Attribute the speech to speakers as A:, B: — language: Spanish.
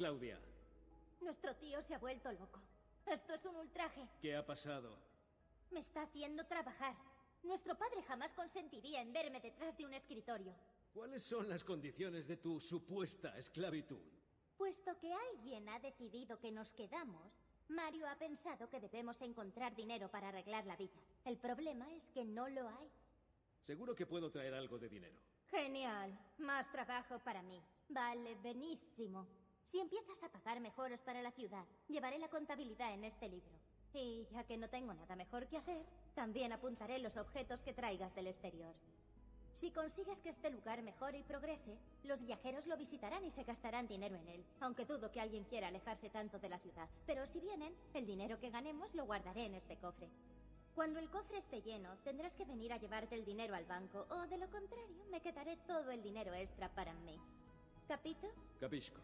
A: Claudia?
B: Nuestro tío se ha vuelto loco. Esto es un ultraje.
A: ¿Qué ha pasado?
B: Me está haciendo trabajar. Nuestro padre jamás consentiría en verme detrás de un escritorio.
A: ¿Cuáles son las condiciones de tu supuesta esclavitud?
B: Puesto que alguien ha decidido que nos quedamos, Mario ha pensado que debemos encontrar dinero para arreglar la villa. El problema es que no lo hay.
A: Seguro que puedo traer algo de dinero.
B: Genial. Más trabajo para mí. Vale, benísimo. Si empiezas a pagar mejoros para la ciudad, llevaré la contabilidad en este libro. Y ya que no tengo nada mejor que hacer, también apuntaré los objetos que traigas del exterior. Si consigues que este lugar mejore y progrese, los viajeros lo visitarán y se gastarán dinero en él, aunque dudo que alguien quiera alejarse tanto de la ciudad. Pero si vienen, el dinero que ganemos lo guardaré en este cofre. Cuando el cofre esté lleno, tendrás que venir a llevarte el dinero al banco, o de lo contrario, me quedaré todo el dinero extra para mí. ¿Capito?
A: Capisco.